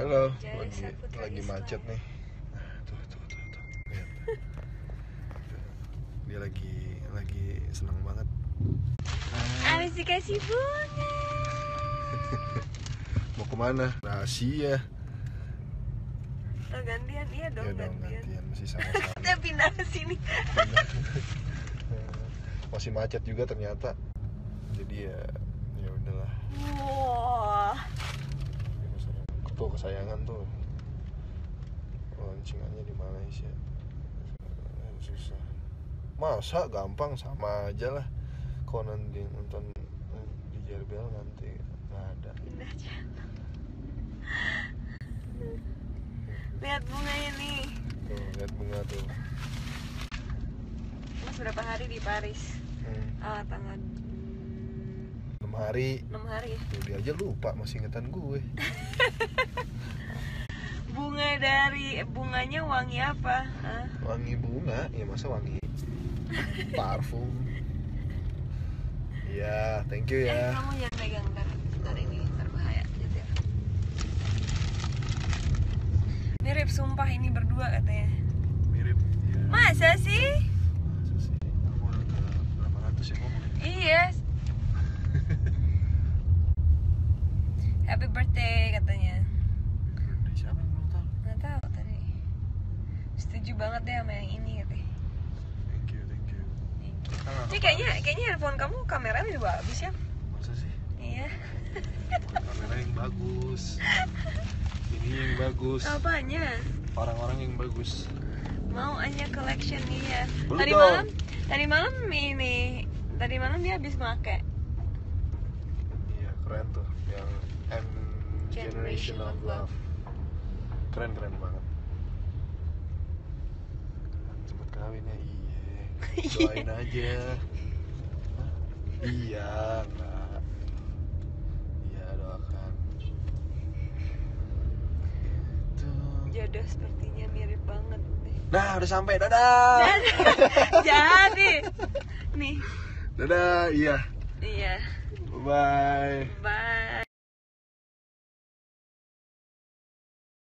Halo, lagi lagi macet nih. Nah, tuh tuh tuh tuh. Lihat. Dia lagi lagi senang banget. Habis dikasih bunga. Mau ke mana? Rahasia. Oh, gantian iya dong, ya dong gantian. gantian masih sama-sama. Kita pindah ke sini. masih macet juga ternyata. Jadi ya ya udahlah. Wah. Tuh kesayangan tuh. Lancingannya di Malaysia. Susah. Masa gampang sama aja lah. Kau nanti nonton di Jerbel nanti nggak ada. Pindah. Lihat bunganya nih. Tuh lihat bunga tuh. Mas berapa hari di Paris? Hmm. Ah, tanggal 6 hari. 6 hari ya. Dia aja lupa masih ingetan gue. Bunga dari bunganya wangi apa? Hah? Wangi bunga, ya masa wangi parfum. Iya, thank you Eh, ya. kamu jangan pegang ntar, ntar ini berbahaya nyetir. Mirip sumpah ini berdua katanya. Mirip. Iya. Masa sih? Masa sih? Kamu udah ke berapa ratus ya ngomong? Iya. Happy birthday katanya. Dari siapa yang belum tahu? Nggak tahu tadi. Setuju banget deh sama yang ini katanya. Thank you, thank you. Thank you. Ini kayaknya kayaknya handphone kamu kameranya udah bagus ya? Masa sih? Iya. Kamera yang bagus. Ini yang bagus. Apanya? Orang-orang yang bagus. Mau aja collection iya. Belum Tadi dong. malam, tadi malam ini, tadi malam dia habis make. Iya, keren tuh. Yang M Generation of Love. Keren keren banget. Cepet kawin ya, iya. Doain aja. Iya, enggak. Iya, doakan. Gitu. Jodoh sepertinya mirip banget deh. Nah, udah sampai. Dadah. Jadi, nih, Dadah, iya. iya. Bye. Bye.